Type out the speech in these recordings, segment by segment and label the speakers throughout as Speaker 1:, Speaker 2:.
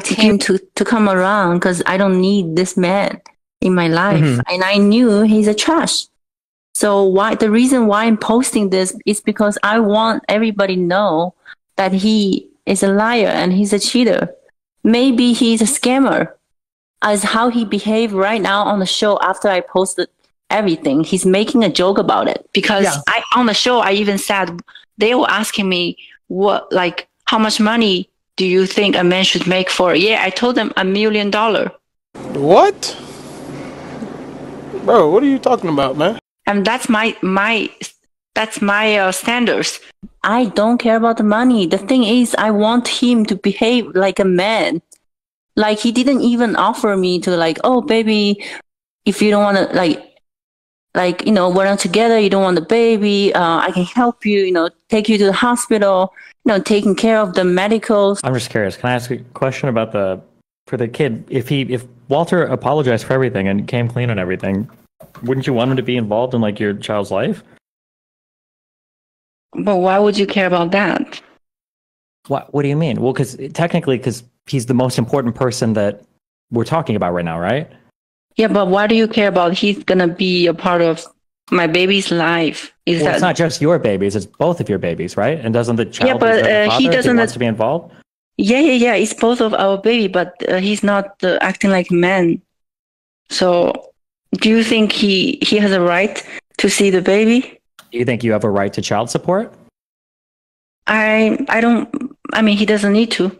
Speaker 1: expect him to to come around because I don't need this man in my life,
Speaker 2: Mhm.
Speaker 1: and I knew he's a trash. So why the reason why I'm posting this is because I want everybody know that he is a liar and he's a cheater. Maybe he's a scammer, as how he behaved right now on the show after I posted everything. He's making a joke about it because
Speaker 2: Yeah.
Speaker 1: I on the show I even said they were asking me what like how much money do you think a man should make for? Yeah, I told them a million dollar.
Speaker 3: What? Bro, what are you talking about, man?
Speaker 1: and that's my my that's my uh, standards i don't care about the money the thing is i want him to behave like a man like he didn't even offer me to like oh baby if you don't want to like like you know we're not together you don't want the baby uh, i can help you you know take you to the hospital you know taking care of the medicals
Speaker 4: I'm just curious. Can I ask a question about the for the kid? If he if Walter apologized for everything and came clean on everything, wouldn't you want him to be involved in like your child's life?
Speaker 1: but why would you care about that
Speaker 4: What What do you mean? Well, because technically, because he's the most important person that we're talking about right now, right?
Speaker 1: Yeah but why do you care about he's gonna be a part of my baby's life is
Speaker 4: Well,
Speaker 1: that
Speaker 4: it's not just your babies; it's both of your babies, right? And doesn't the child yeah, but,
Speaker 1: uh, he doesn't-
Speaker 4: wants to be involved?
Speaker 1: Yeah, yeah, yeah. It's both of our baby, but uh, he's not uh, acting like man. So, do you think he he has a right to see the baby?
Speaker 4: Do you think you have a right to child support?
Speaker 1: I I don't. I mean, he doesn't need to.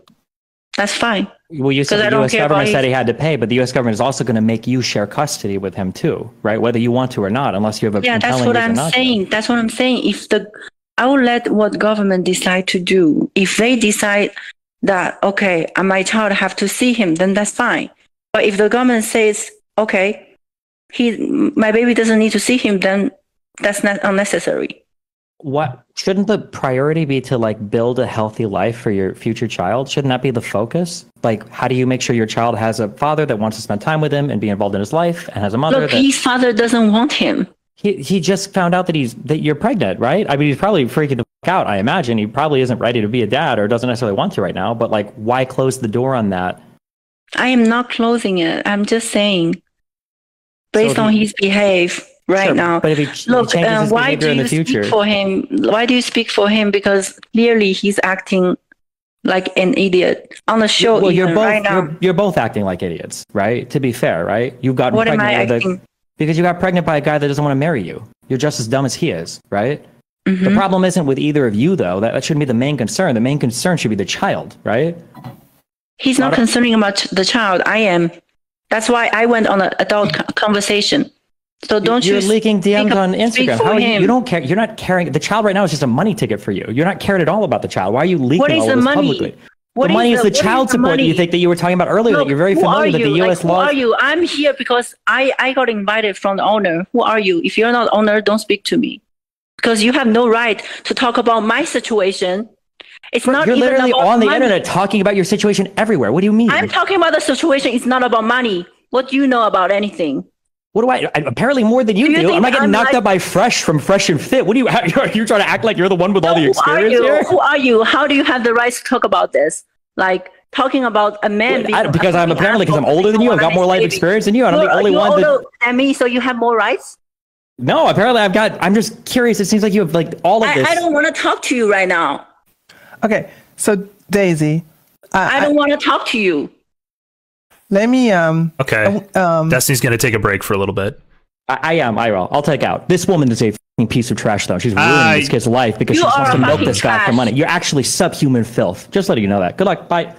Speaker 1: That's fine.
Speaker 4: Well, you said the U.S. government said he had to pay, but the U.S. government is also going to make you share custody with him too, right? Whether you want to or not, unless you have a
Speaker 1: Yeah, that's what I'm
Speaker 4: to.
Speaker 1: saying. That's what I'm saying. If the I will let what government decide to do. If they decide that okay, uh, my child have to see him, then that's fine. But if the government says okay, he my baby doesn't need to see him, then that's not unnecessary.
Speaker 4: What shouldn't the priority be to like build a healthy life for your future child? Shouldn't that be the focus? Like, how do you make sure your child has a father that wants to spend time with him and be involved in his life, and has a mother
Speaker 1: Look,
Speaker 4: that
Speaker 1: his father doesn't want him.
Speaker 4: he he just found out that he's that you're pregnant, right? I mean, he's probably freaking the fuck out. I imagine he probably isn't ready to be a dad or doesn't necessarily want to right now. But like, why close the door on that?
Speaker 1: I am not closing it. I'm just saying, based
Speaker 4: So
Speaker 1: on
Speaker 4: he-
Speaker 1: his behave right
Speaker 4: Sure,
Speaker 1: now.
Speaker 4: but if he, he
Speaker 1: Look,
Speaker 4: changes
Speaker 1: uh, why do
Speaker 4: in
Speaker 1: you
Speaker 4: future,
Speaker 1: speak for him? Why do you speak for him? Because clearly he's acting like an idiot on the show.
Speaker 4: well, you're both
Speaker 1: right now.
Speaker 4: you're, you're both acting like idiots, right? To be fair, right? You got
Speaker 1: What am
Speaker 4: pregnant
Speaker 1: I
Speaker 4: with a because you got pregnant by a guy that doesn't want to marry you. You're just as dumb as he is, right? The
Speaker 1: Mhm.
Speaker 4: problem isn't with either of you, though. That, that shouldn't be the main concern. The main concern should be the child, right?
Speaker 1: He's not
Speaker 4: Not
Speaker 1: concerning about the child. I am. That's why I went on an adult conversation. So don't
Speaker 4: You're
Speaker 1: you
Speaker 4: leaking DMs on Instagram. How are you, you don't care. You're not caring. The child right now is just a money ticket for you. You're not caring at all about the child. Why are you leaking
Speaker 1: What is
Speaker 4: all
Speaker 1: the
Speaker 4: this
Speaker 1: money?
Speaker 4: publicly?
Speaker 1: What
Speaker 4: the money is the, child
Speaker 1: the
Speaker 4: support that you think that you were talking about earlier. That you're very familiar with
Speaker 1: you?
Speaker 4: the
Speaker 1: Like,
Speaker 4: U.S.
Speaker 1: who
Speaker 4: laws.
Speaker 1: are you? I'm here because I, I got invited from the owner. Who are you? If you're not owner, don't speak to me. Because you have no right to talk about my situation. It's not
Speaker 4: You're literally on the
Speaker 1: money.
Speaker 4: internet talking about your situation everywhere. What do you mean?
Speaker 1: I'm talking about the situation. It's not about money. What do you know about anything?
Speaker 4: What do I? I- Apparently more than you
Speaker 1: Do you
Speaker 4: do.
Speaker 1: think
Speaker 4: I'm not getting
Speaker 1: I'm
Speaker 4: knocked
Speaker 1: like-
Speaker 4: up by Fresh from Fresh and Fit. What do you? How, you're, you're trying to act like you're the one with all the
Speaker 1: who are
Speaker 4: experience
Speaker 1: you?
Speaker 4: here?
Speaker 1: Who are you? How do you have the right to talk about this? Like talking about a man. being
Speaker 4: I- because I'm apparently because I'm older than you. I've got more life
Speaker 1: baby.
Speaker 4: experience than you. And I'm the
Speaker 1: You're-
Speaker 4: only
Speaker 1: you're
Speaker 4: one that.
Speaker 1: older than me, so you have more rights.
Speaker 4: No, apparently I've got. I'm just curious. It seems like you have like all of this.
Speaker 1: I, I don't want to talk to you right now.
Speaker 2: Okay, so Daisy, I,
Speaker 1: I don't want to talk to you.
Speaker 2: Let me um
Speaker 5: Okay.
Speaker 2: um
Speaker 5: Destiny's going to take a break for a little bit.
Speaker 4: I, I am. I will. I'll take out. This woman is a fucking piece of trash, though. She's ruining
Speaker 5: I-
Speaker 4: this kid's life because she wants to milk
Speaker 1: fucking
Speaker 4: this guy for money. You're actually subhuman filth. Just letting you know that. Good luck. Bye.